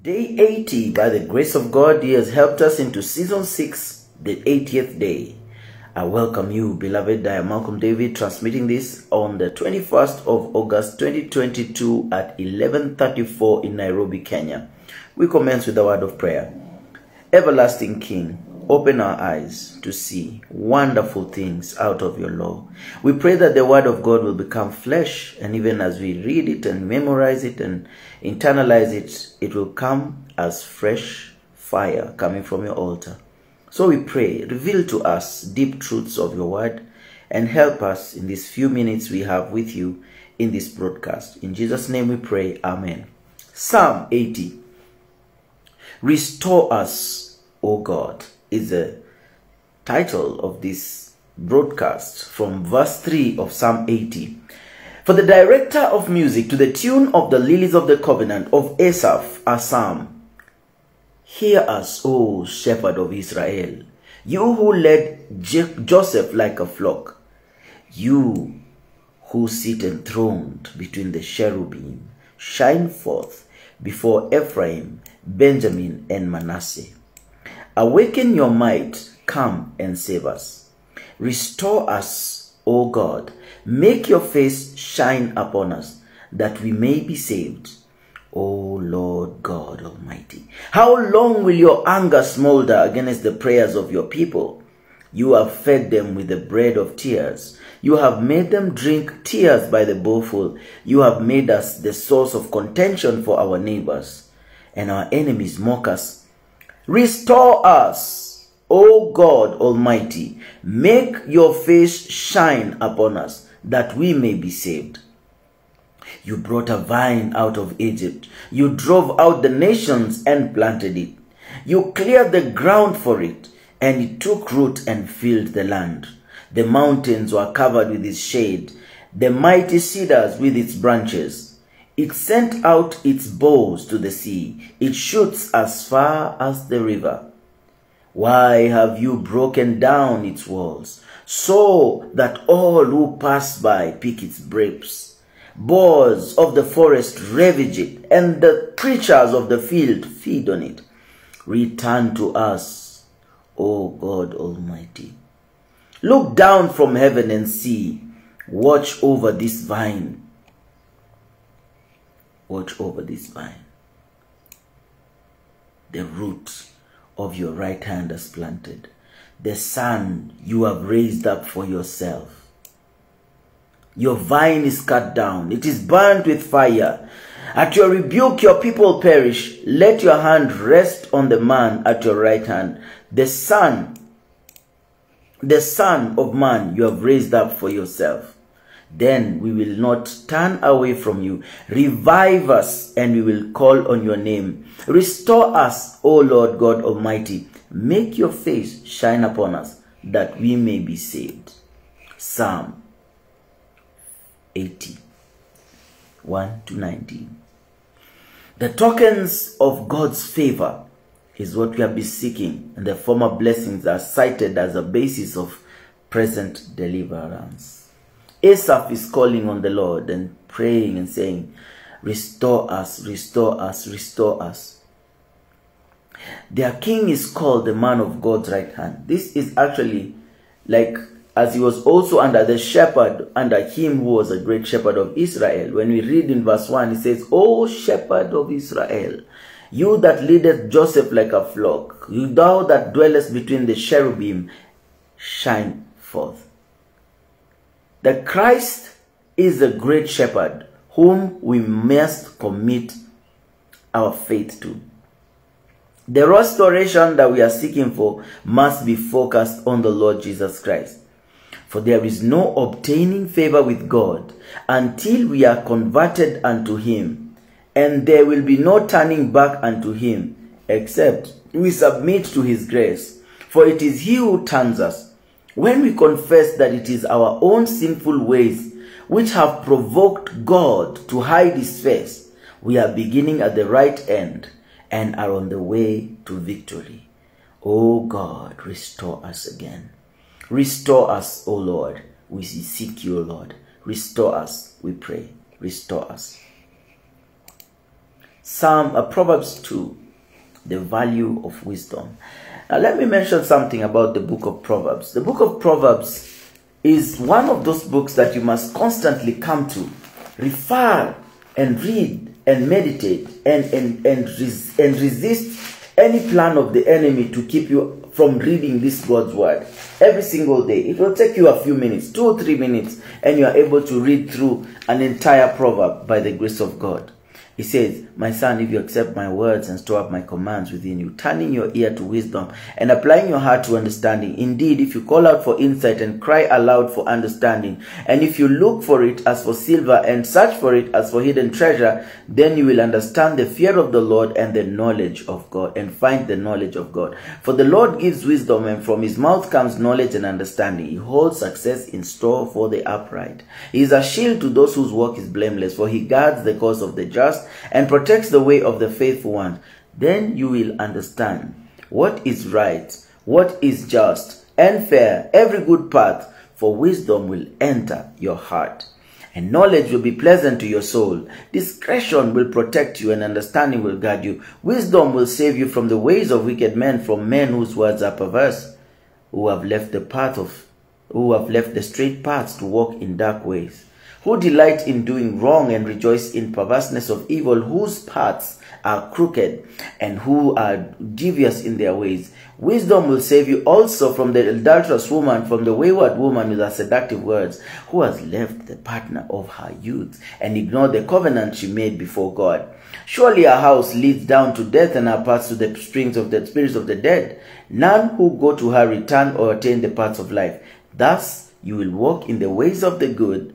Day 80, by the grace of God, He has helped us into season 6, the 80th day. I welcome you, beloved. I am Malcolm David, transmitting this on the 21st of August 2022 at 11:34 in Nairobi, Kenya. We commence with the word of prayer. Everlasting King, open our eyes to see wonderful things out of your law. We pray that the word of God will become flesh, and even as we read it and memorize it and internalize it, it will come as fresh fire coming from your altar. So we pray, reveal to us deep truths of your word and help us in these few minutes we have with you in this broadcast. In Jesus' name we pray, Amen. Psalm 80. Restore us, O God, is the title of this broadcast from verse 3 of Psalm 80. For the director of music to the tune of the lilies of the covenant of Asaph, a psalm. Hear us, O shepherd of Israel, you who led Joseph like a flock, you who sit enthroned between the cherubim, shine forth before Ephraim, Benjamin, and Manasseh. Awaken your might, come and save us. Restore us, O God. Make your face shine upon us, that we may be saved. O Lord God Almighty, how long will your anger smolder against the prayers of your people? You have fed them with the bread of tears. You have made them drink tears by the bowlful. You have made us the source of contention for our neighbors, and our enemies mock us. Restore us, O God Almighty. Make your face shine upon us, that we may be saved. You brought a vine out of Egypt. You drove out the nations and planted it. You cleared the ground for it, and it took root and filled the land. The mountains were covered with its shade, the mighty cedars with its branches. It sent out its boughs to the sea. It shoots as far as the river. Why have you broken down its walls, so that all who pass by pick its grapes? Boars of the forest ravage it, and the creatures of the field feed on it. Return to us, O God Almighty. Look down from heaven and see. Watch over this vine. Watch over this vine. The root of your right hand has planted. The son you have raised up for yourself. Your vine is cut down, it is burnt with fire. At your rebuke, your people perish. Let your hand rest on the man at your right hand, the son, the son of man you have raised up for yourself. Then we will not turn away from you. Revive us, and we will call on your name. Restore us, O Lord God Almighty. Make your face shine upon us, that we may be saved. Psalm 80, 1 to 19. The tokens of God's favor is what we have been seeking, and the former blessings are cited as a basis of present deliverance. Asaph is calling on the Lord and praying and saying, Restore us, restore us, restore us. Their king is called the man of God's right hand. This is actually like as he was also under the shepherd, under him who was a great shepherd of Israel. When we read in verse 1, it says, O shepherd of Israel, you that leadeth Joseph like a flock, you thou that dwellest between the cherubim, shine forth. The Christ is the great shepherd whom we must commit our faith to. The restoration that we are seeking for must be focused on the Lord Jesus Christ. For there is no obtaining favor with God until we are converted unto Him, and there will be no turning back unto Him except we submit to His grace. For it is He who turns us. When we confess that it is our own sinful ways which have provoked God to hide His face, we are beginning at the right end and are on the way to victory. O God, restore us again. Restore us, O Lord. We seek you, Lord. Restore us, we pray. Restore us. Psalm uh, Proverbs 2, the value of wisdom. Now let me mention something about the book of Proverbs. The book of Proverbs is one of those books that you must constantly come to, refer and read and meditate and and and, res- and resist any plan of the enemy to keep you from reading this God's word every single day. It will take you a few minutes, two or three minutes, and you are able to read through an entire proverb by the grace of God. He says, My son, if you accept my words and store up my commands within you, turning your ear to wisdom and applying your heart to understanding. Indeed, if you call out for insight and cry aloud for understanding, and if you look for it as for silver and search for it as for hidden treasure, then you will understand the fear of the Lord and the knowledge of God, and find the knowledge of God. For the Lord gives wisdom, and from his mouth comes knowledge and understanding. He holds success in store for the upright. He is a shield to those whose work is blameless, for he guards the cause of the just and protects the way of the faithful one, then you will understand what is right, what is just and fair, every good path, for wisdom will enter your heart. And knowledge will be pleasant to your soul. Discretion will protect you, and understanding will guard you. Wisdom will save you from the ways of wicked men, from men whose words are perverse, who have left the path of who have left the straight paths to walk in dark ways who delight in doing wrong and rejoice in perverseness of evil, whose paths are crooked and who are devious in their ways. Wisdom will save you also from the adulterous woman, from the wayward woman with her seductive words, who has left the partner of her youth and ignored the covenant she made before God. Surely her house leads down to death and her paths to the springs of the spirits of the dead. None who go to her return or attain the paths of life. Thus you will walk in the ways of the good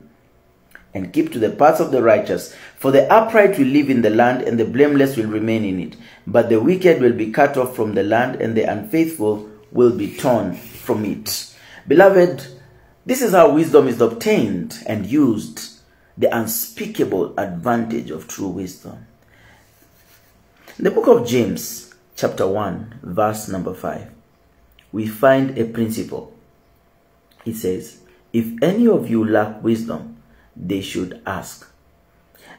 and keep to the paths of the righteous. For the upright will live in the land, and the blameless will remain in it. But the wicked will be cut off from the land, and the unfaithful will be torn from it. Beloved, this is how wisdom is obtained and used, the unspeakable advantage of true wisdom. In the book of James, chapter 1, verse number 5, we find a principle. It says, If any of you lack wisdom, they should ask.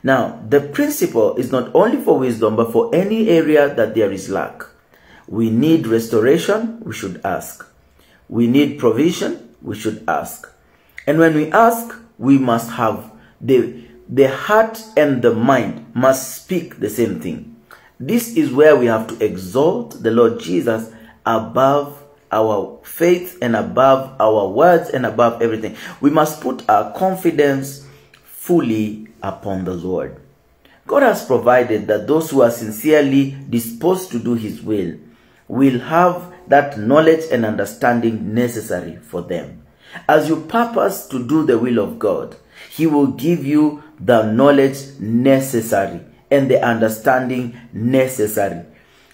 Now, the principle is not only for wisdom, but for any area that there is lack. We need restoration, we should ask. We need provision, we should ask. And when we ask, we must have the, the heart and the mind must speak the same thing. This is where we have to exalt the Lord Jesus above our faith and above our words and above everything. We must put our confidence fully upon the Lord. God has provided that those who are sincerely disposed to do His will will have that knowledge and understanding necessary for them. As you purpose to do the will of God, He will give you the knowledge necessary and the understanding necessary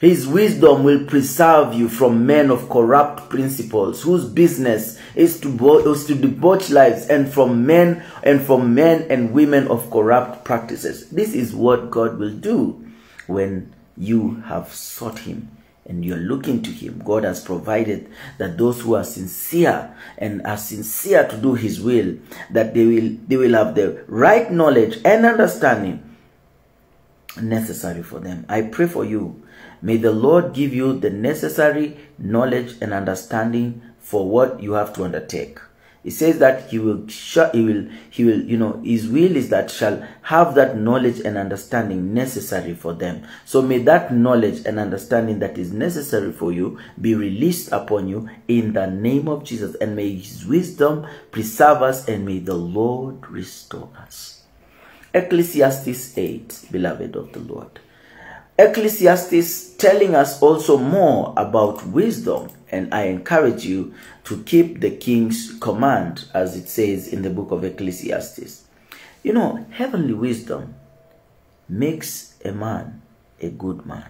his wisdom will preserve you from men of corrupt principles whose business is to, is to debauch lives and from men and from men and women of corrupt practices. This is what God will do when you have sought him and you're looking to him. God has provided that those who are sincere and are sincere to do his will, that they will they will have the right knowledge and understanding necessary for them. I pray for you May the Lord give you the necessary knowledge and understanding for what you have to undertake. He says that he will, he will, he will, you know, his will is that shall have that knowledge and understanding necessary for them. So may that knowledge and understanding that is necessary for you be released upon you in the name of Jesus. And may his wisdom preserve us and may the Lord restore us. Ecclesiastes 8, beloved of the Lord. Ecclesiastes telling us also more about wisdom, and I encourage you to keep the king's command as it says in the book of Ecclesiastes. You know, heavenly wisdom makes a man a good man.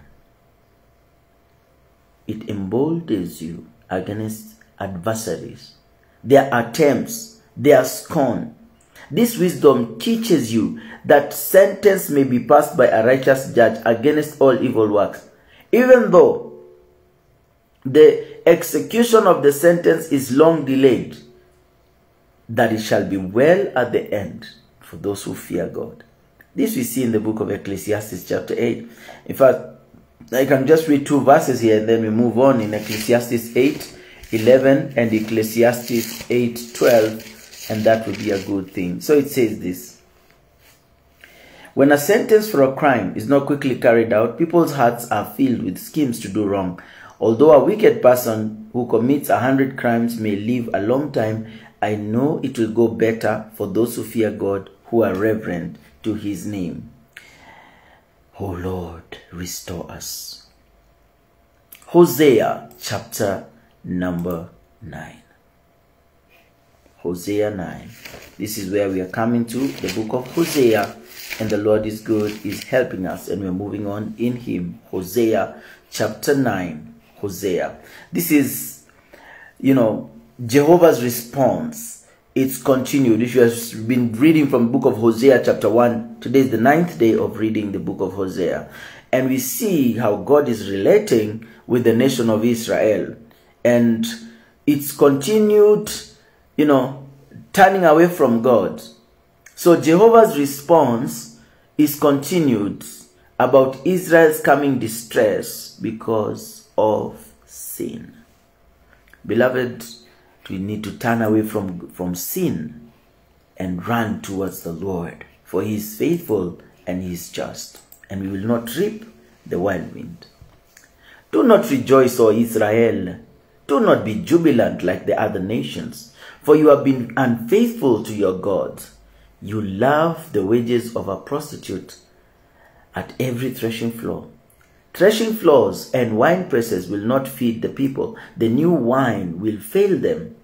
It emboldens you against adversaries, their attempts, their scorn, this wisdom teaches you that sentence may be passed by a righteous judge against all evil works, even though the execution of the sentence is long delayed, that it shall be well at the end for those who fear God. This we see in the book of Ecclesiastes, chapter 8. In fact, I can just read two verses here and then we move on in Ecclesiastes 8 11 and Ecclesiastes 8 12, and that would be a good thing. So it says this When a sentence for a crime is not quickly carried out, people's hearts are filled with schemes to do wrong. Although a wicked person who commits a hundred crimes may live a long time, I know it will go better for those who fear God, who are reverent to his name. O oh Lord, restore us. Hosea chapter number 9. Hosea 9. This is where we are coming to, the book of Hosea. And the Lord is good, is helping us, and we're moving on in Him. Hosea chapter 9. Hosea. This is, you know, Jehovah's response. It's continued. If you have been reading from book of Hosea chapter 1, today is the ninth day of reading the book of Hosea. And we see how God is relating with the nation of Israel. And it's continued, you know, turning away from God. So Jehovah's response is continued about Israel's coming distress because of sin. Beloved, we need to turn away from, from sin and run towards the Lord, for he is faithful and he is just, and we will not reap the whirlwind. Do not rejoice, O Israel. Do not be jubilant like the other nations, for you have been unfaithful to your God. You love the wages of a prostitute at every threshing floor. Threshing floors and wine presses will not feed the people. The new wine will fail them.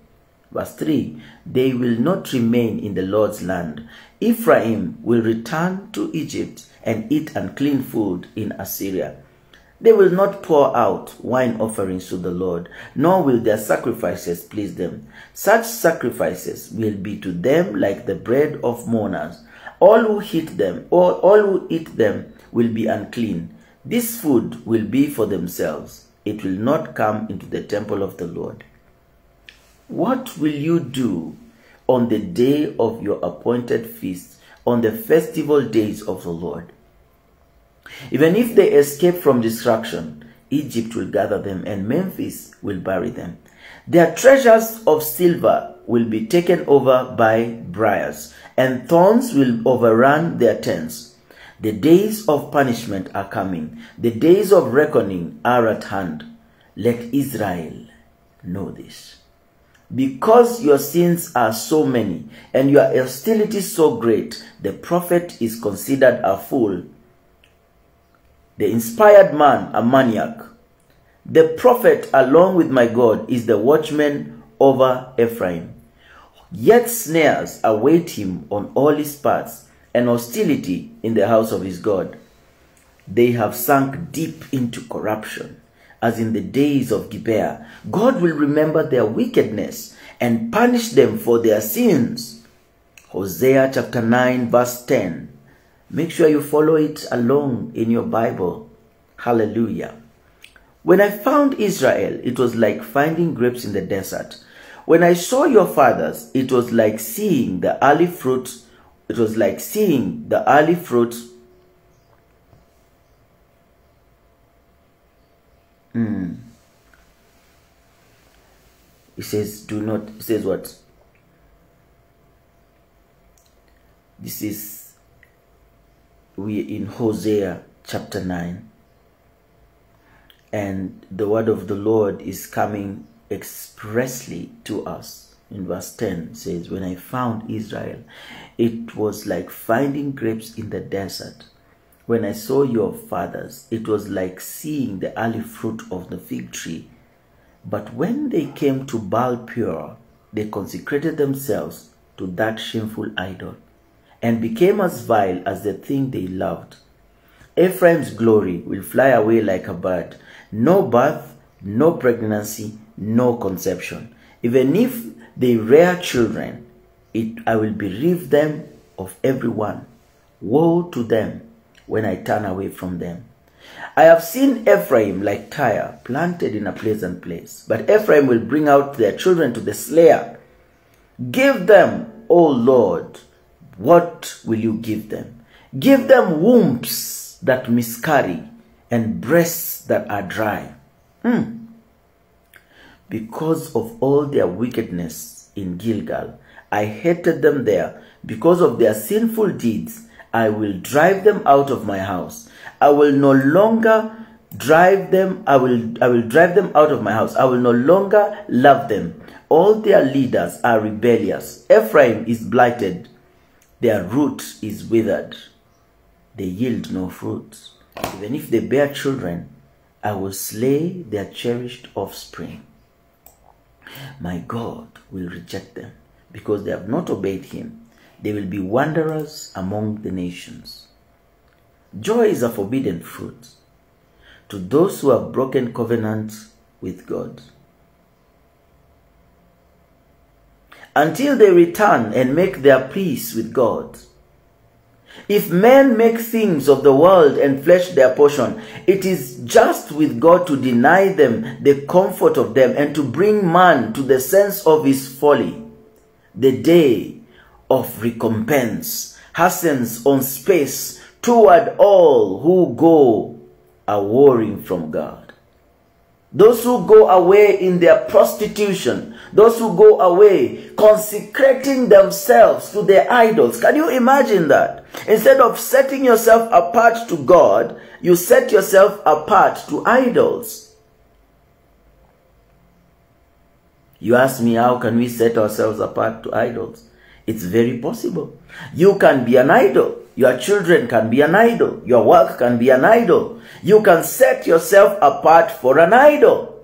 Verse 3 They will not remain in the Lord's land. Ephraim will return to Egypt and eat unclean food in Assyria. They will not pour out wine offerings to the Lord, nor will their sacrifices please them. Such sacrifices will be to them like the bread of mourners. All who eat them, all, all who eat them will be unclean. This food will be for themselves. It will not come into the temple of the Lord. What will you do on the day of your appointed feast, on the festival days of the Lord? Even if they escape from destruction, Egypt will gather them and Memphis will bury them. Their treasures of silver will be taken over by briars, and thorns will overrun their tents. The days of punishment are coming. The days of reckoning are at hand. Let Israel know this. Because your sins are so many and your hostility so great, the prophet is considered a fool the inspired man a maniac. The prophet, along with my God, is the watchman over Ephraim. Yet snares await him on all his paths, and hostility in the house of his God. They have sunk deep into corruption, as in the days of Gibeah. God will remember their wickedness and punish them for their sins. Hosea chapter 9, verse 10. Make sure you follow it along in your Bible. Hallelujah. When I found Israel, it was like finding grapes in the desert. When I saw your fathers, it was like seeing the early fruit. It was like seeing the early fruit. Hmm. It says, do not, it says what? This is we in Hosea chapter 9 and the word of the Lord is coming expressly to us. In verse 10 says when I found Israel it was like finding grapes in the desert. When I saw your fathers it was like seeing the early fruit of the fig tree. But when they came to Baal Peor they consecrated themselves to that shameful idol and became as vile as the thing they loved. Ephraim's glory will fly away like a bird. No birth, no pregnancy, no conception. Even if they rear children, it, I will bereave them of everyone. Woe to them when I turn away from them. I have seen Ephraim like Tyre, planted in a pleasant place. But Ephraim will bring out their children to the slayer. Give them, O Lord, what will you give them? Give them wombs that miscarry and breasts that are dry. Hmm. Because of all their wickedness in Gilgal, I hated them there. Because of their sinful deeds, I will drive them out of my house. I will no longer drive them I will I will drive them out of my house. I will no longer love them. All their leaders are rebellious. Ephraim is blighted. Their root is withered. They yield no fruit. Even if they bear children, I will slay their cherished offspring. My God will reject them because they have not obeyed him. They will be wanderers among the nations. Joy is a forbidden fruit to those who have broken covenant with God. Until they return and make their peace with God. If men make things of the world and flesh their portion, it is just with God to deny them the comfort of them and to bring man to the sense of his folly. The day of recompense hastens on space toward all who go a warring from God. Those who go away in their prostitution, those who go away consecrating themselves to their idols. Can you imagine that? Instead of setting yourself apart to God, you set yourself apart to idols. You ask me, how can we set ourselves apart to idols? It's very possible. You can be an idol. Your children can be an idol. Your work can be an idol. You can set yourself apart for an idol.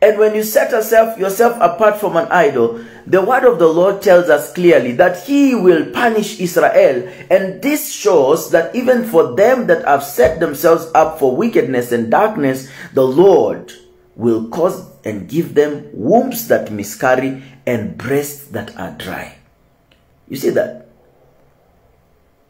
And when you set yourself, yourself apart from an idol, the word of the Lord tells us clearly that he will punish Israel. And this shows that even for them that have set themselves up for wickedness and darkness, the Lord will cause and give them wombs that miscarry and breasts that are dry. You see that?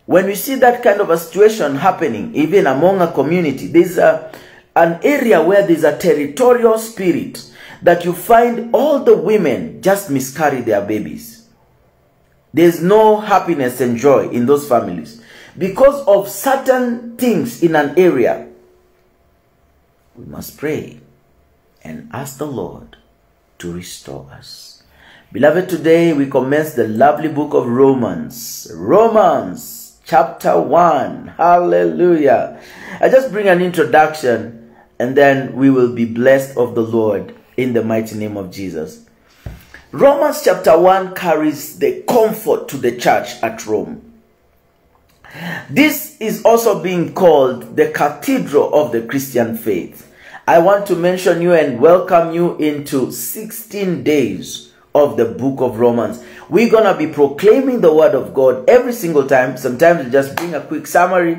When we see that kind of a situation happening, even among a community, there's a an area where there's a territorial spirit that you find all the women just miscarry their babies. There's no happiness and joy in those families because of certain things in an area. We must pray and ask the Lord to restore us. Beloved, today we commence the lovely book of Romans. Romans chapter 1. Hallelujah. I just bring an introduction and then we will be blessed of the Lord in the mighty name of Jesus. Romans chapter 1 carries the comfort to the church at Rome. This is also being called the cathedral of the Christian faith. I want to mention you and welcome you into 16 days of the book of Romans. We're going to be proclaiming the word of God every single time. Sometimes we just bring a quick summary,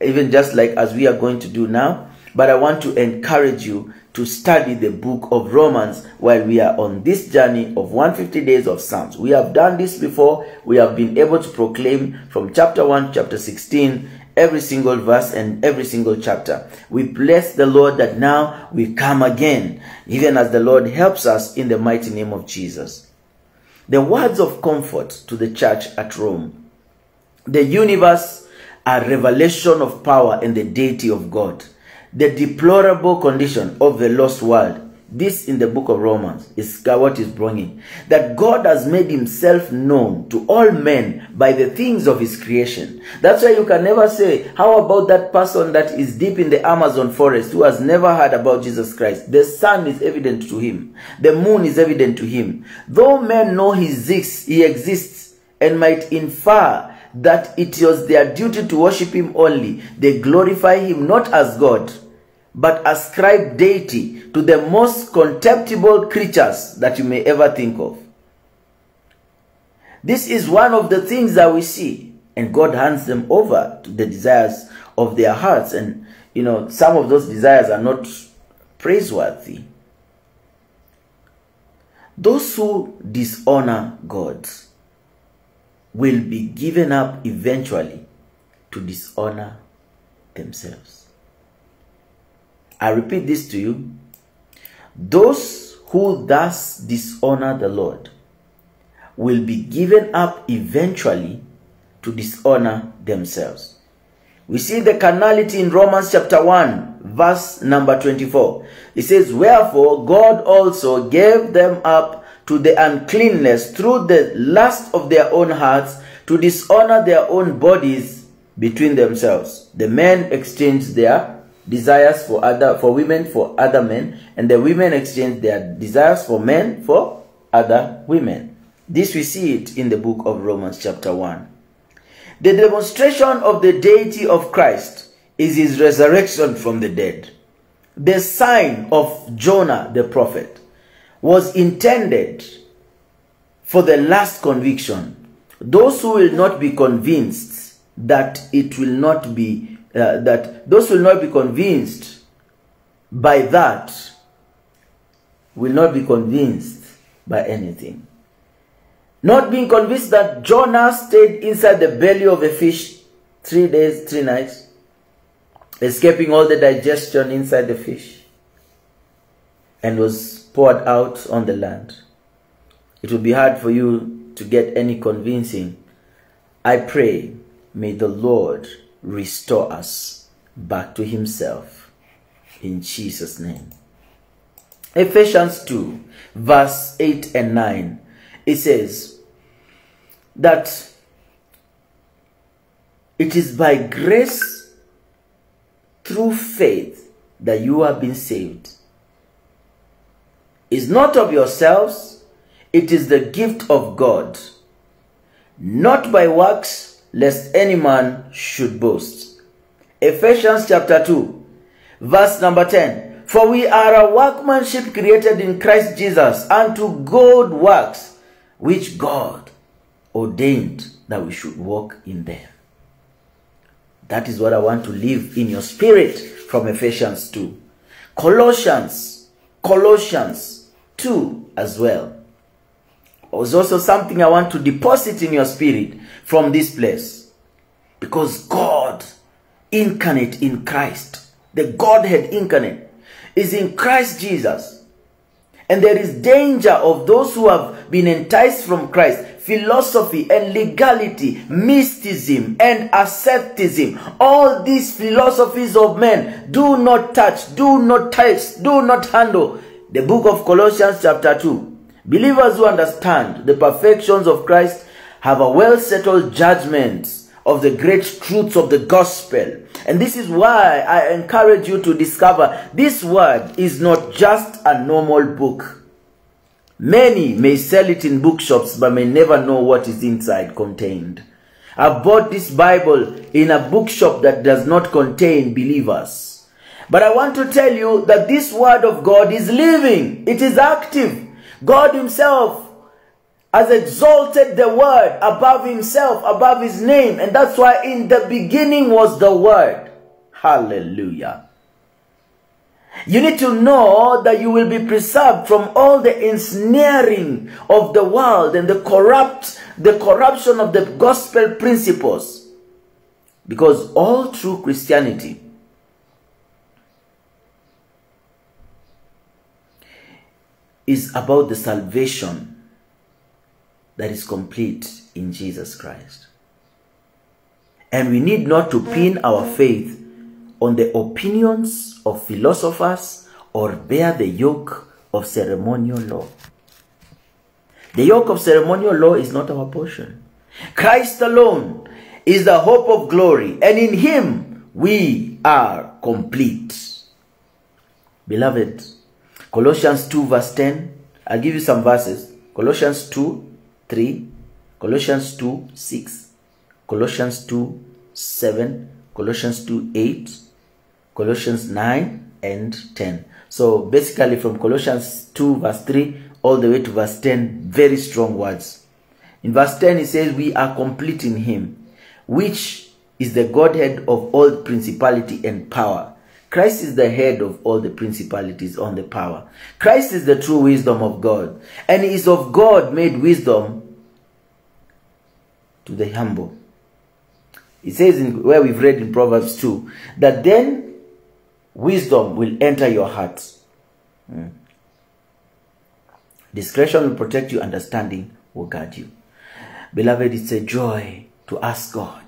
even just like as we are going to do now. But I want to encourage you to study the book of Romans while we are on this journey of 150 days of Psalms. We have done this before. We have been able to proclaim from chapter 1, chapter 16, every single verse and every single chapter. We bless the Lord that now we come again, even as the Lord helps us in the mighty name of Jesus. The words of comfort to the church at Rome. The universe, a revelation of power and the deity of God the deplorable condition of the lost world. This in the book of Romans is what is bringing. That God has made himself known to all men by the things of his creation. That's why you can never say, how about that person that is deep in the Amazon forest who has never heard about Jesus Christ? The sun is evident to him. The moon is evident to him. Though men know he exists, he exists and might infer that it was their duty to worship him only. They glorify him not as God, but ascribe deity to the most contemptible creatures that you may ever think of. This is one of the things that we see, and God hands them over to the desires of their hearts. And, you know, some of those desires are not praiseworthy. Those who dishonor God will be given up eventually to dishonor themselves. I repeat this to you. Those who thus dishonor the Lord will be given up eventually to dishonor themselves. We see the carnality in Romans chapter 1, verse number 24. It says, Wherefore God also gave them up to the uncleanness through the lust of their own hearts to dishonor their own bodies between themselves. The men exchanged their desires for other for women for other men, and the women exchanged their desires for men for other women. This we see it in the book of Romans chapter 1. The demonstration of the deity of Christ is his resurrection from the dead. The sign of Jonah the prophet was intended for the last conviction. Those who will not be convinced that it will not be, uh, that those will not be convinced by that will not be convinced by anything. Not being convinced that Jonah stayed inside the belly of a fish three days, three nights, escaping all the digestion inside the fish, and was poured out on the land. It will be hard for you to get any convincing. I pray, may the Lord restore us back to Himself. In Jesus' name. Ephesians 2, verse 8 and 9 it says that it is by grace through faith that you have been saved. Is not of yourselves, it is the gift of God, not by works, lest any man should boast. Ephesians chapter 2, verse number 10. For we are a workmanship created in Christ Jesus unto good works, which God ordained that we should walk in them. That is what I want to leave in your spirit from Ephesians 2. Colossians, Colossians 2 as well. It was also something I want to deposit in your spirit from this place. Because God, incarnate in Christ, the Godhead incarnate, is in Christ Jesus and there is danger of those who have been enticed from Christ, philosophy and legality, mysticism and asceticism. All these philosophies of men do not touch, do not touch, do not handle. The book of Colossians chapter 2. Believers who understand the perfections of Christ have a well settled judgment of the great truths of the gospel. And this is why I encourage you to discover this word is not just a normal book. Many may sell it in bookshops but may never know what is inside contained. I bought this Bible in a bookshop that does not contain believers. But I want to tell you that this word of God is living. It is active. God himself has exalted the word above himself, above his name. And that's why in the beginning was the word. Hallelujah. You need to know that you will be preserved from all the ensnaring of the world and the corrupt, the corruption of the gospel principles. Because all true Christianity is about the salvation that is complete in Jesus Christ. And we need not to pin our faith on the opinions of philosophers or bear the yoke of ceremonial law. The yoke of ceremonial law is not our portion. Christ alone is the hope of glory, and in him we are complete. Beloved, Colossians 2 verse 10, I'll give you some verses. Colossians 2 3, Colossians 2 6, Colossians 2 7, Colossians 2 8, Colossians 9 and 10. So basically from Colossians 2 verse 3 all the way to verse 10, very strong words. In verse 10 it says, We are complete in him, which is the Godhead of all principality and power. Christ is the head of all the principalities on the power. Christ is the true wisdom of God. And is of God made wisdom to the humble. It says in where we've read in Proverbs 2 that then wisdom will enter your heart. Mm. Discretion will protect you, understanding will guard you. Beloved, it's a joy to ask God.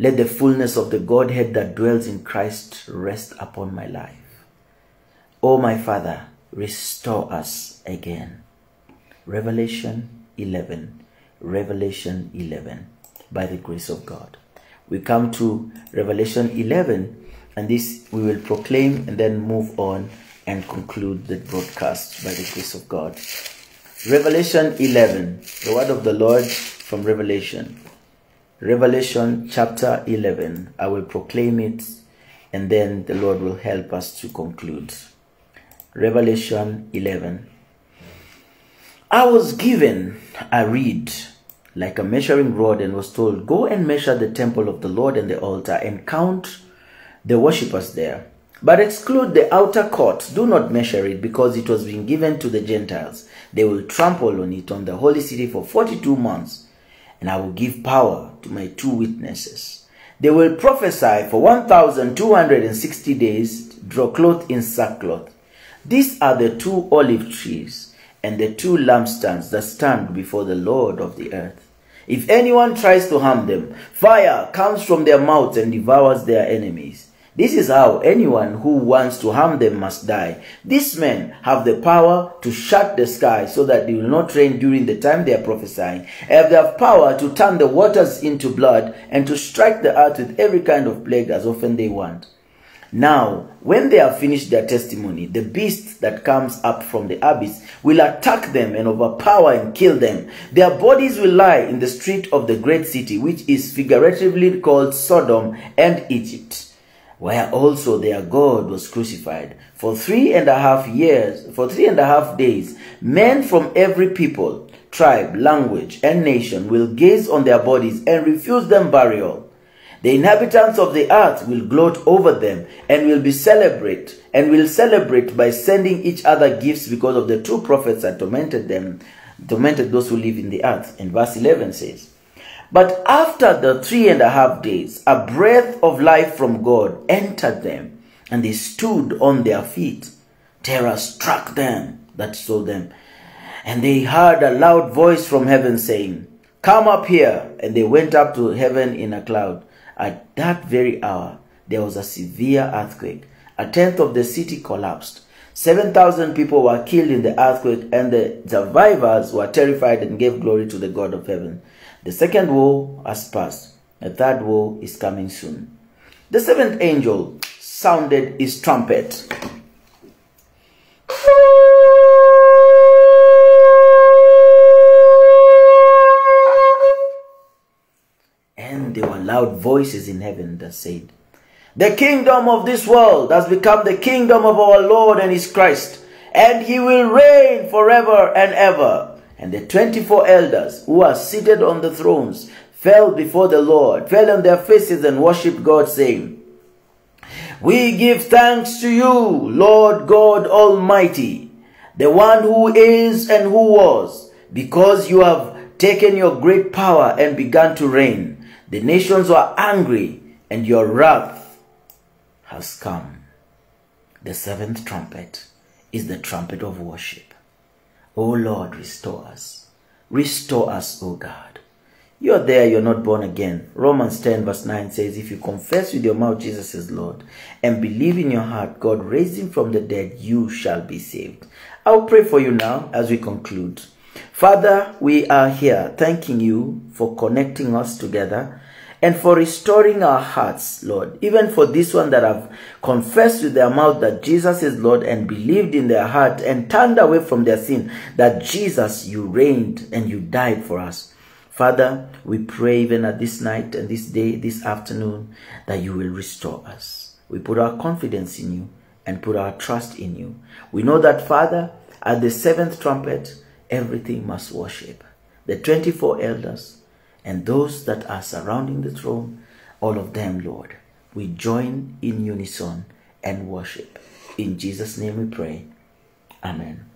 Let the fullness of the Godhead that dwells in Christ rest upon my life. O oh, my Father, restore us again. Revelation 11. Revelation 11. By the grace of God. We come to Revelation 11, and this we will proclaim and then move on and conclude the broadcast by the grace of God. Revelation 11, the word of the Lord from Revelation. Revelation chapter 11. I will proclaim it and then the Lord will help us to conclude. Revelation 11. I was given a reed like a measuring rod and was told, Go and measure the temple of the Lord and the altar and count the worshippers there. But exclude the outer court. Do not measure it because it was being given to the Gentiles. They will trample on it on the holy city for 42 months. And I will give power to my two witnesses. They will prophesy for 1,260 days, draw cloth in sackcloth. These are the two olive trees and the two lampstands that stand before the Lord of the earth. If anyone tries to harm them, fire comes from their mouths and devours their enemies. This is how anyone who wants to harm them must die. These men have the power to shut the sky so that they will not rain during the time they are prophesying. They have power to turn the waters into blood and to strike the earth with every kind of plague as often they want. Now, when they have finished their testimony, the beast that comes up from the abyss will attack them and overpower and kill them. Their bodies will lie in the street of the great city, which is figuratively called Sodom and Egypt where also their God was crucified. For three and a half years, for three and a half days, men from every people, tribe, language, and nation will gaze on their bodies and refuse them burial. The inhabitants of the earth will gloat over them and will be celebrate and will celebrate by sending each other gifts because of the two prophets that tormented them, tormented those who live in the earth. And verse 11 says, but after the three and a half days, a breath of life from God entered them, and they stood on their feet. Terror struck them that saw them, and they heard a loud voice from heaven saying, Come up here. And they went up to heaven in a cloud. At that very hour, there was a severe earthquake. A tenth of the city collapsed. 7,000 people were killed in the earthquake, and the survivors were terrified and gave glory to the God of heaven. The second woe has passed. The third woe is coming soon. The seventh angel sounded his trumpet. And there were loud voices in heaven that said, The kingdom of this world has become the kingdom of our Lord and his Christ, and he will reign forever and ever. And the 24 elders who are seated on the thrones fell before the Lord, fell on their faces and worshipped God, saying, We give thanks to you, Lord God Almighty, the one who is and who was, because you have taken your great power and begun to reign. The nations were angry, and your wrath has come. The seventh trumpet is the trumpet of worship. O Lord, restore us. Restore us, O God. You're there, you're not born again. Romans 10 verse 9 says, If you confess with your mouth Jesus is Lord and believe in your heart God raised him from the dead, you shall be saved. I'll pray for you now as we conclude. Father, we are here thanking you for connecting us together and for restoring our hearts, Lord. Even for this one that have confessed with their mouth that Jesus is Lord and believed in their heart and turned away from their sin, that Jesus, you reigned and you died for us. Father, we pray even at this night and this day, this afternoon, that you will restore us. We put our confidence in you and put our trust in you. We know that, Father, at the seventh trumpet, everything must worship. The 24 elders, and those that are surrounding the throne, all of them, Lord, we join in unison and worship. In Jesus' name we pray. Amen.